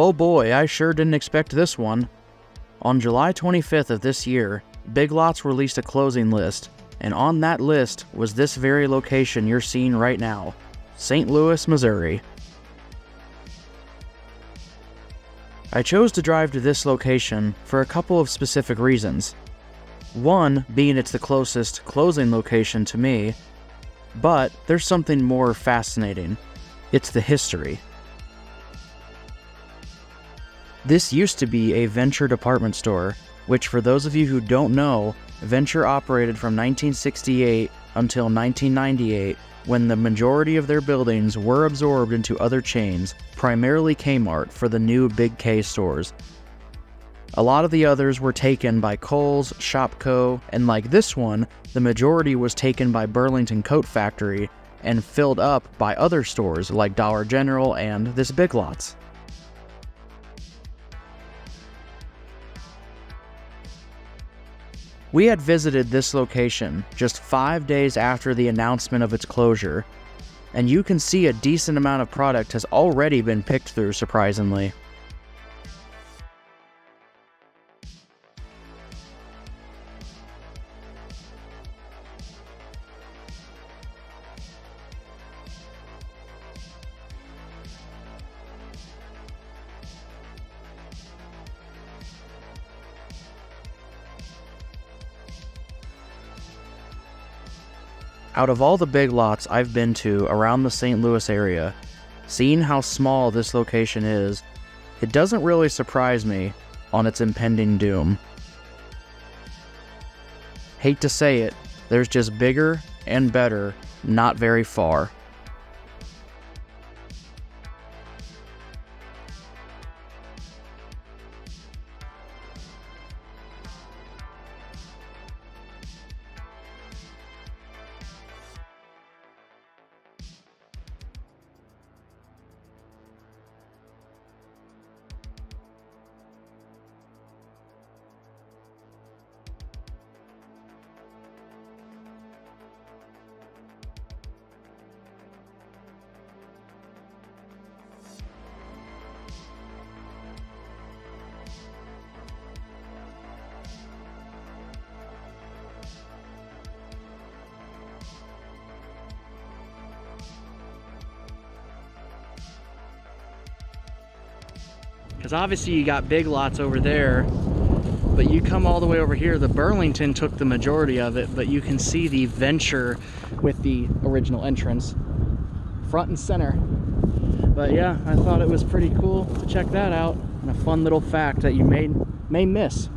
Well, boy, I sure didn't expect this one. On July 25th of this year, Big Lots released a closing list, and on that list was this very location you're seeing right now St. Louis, Missouri. I chose to drive to this location for a couple of specific reasons. One being it's the closest closing location to me, but there's something more fascinating. It's the history. This used to be a Venture department store, which, for those of you who don't know, Venture operated from 1968 until 1998 when the majority of their buildings were absorbed into other chains, primarily Kmart, for the new Big K stores. A lot of the others were taken by Kohl's, Shopko, and like this one, the majority was taken by Burlington Coat Factory and filled up by other stores like Dollar General and this Big Lots. We had visited this location just five days after the announcement of its closure, and you can see a decent amount of product has already been picked through, surprisingly. Out of all the big lots I've been to around the St. Louis area, seeing how small this location is, it doesn't really surprise me on its impending doom. Hate to say it, there's just bigger and better not very far. Because obviously you got big lots over there, but you come all the way over here, the Burlington took the majority of it, but you can see the Venture with the original entrance front and center. But yeah, I thought it was pretty cool to check that out and a fun little fact that you may, may miss.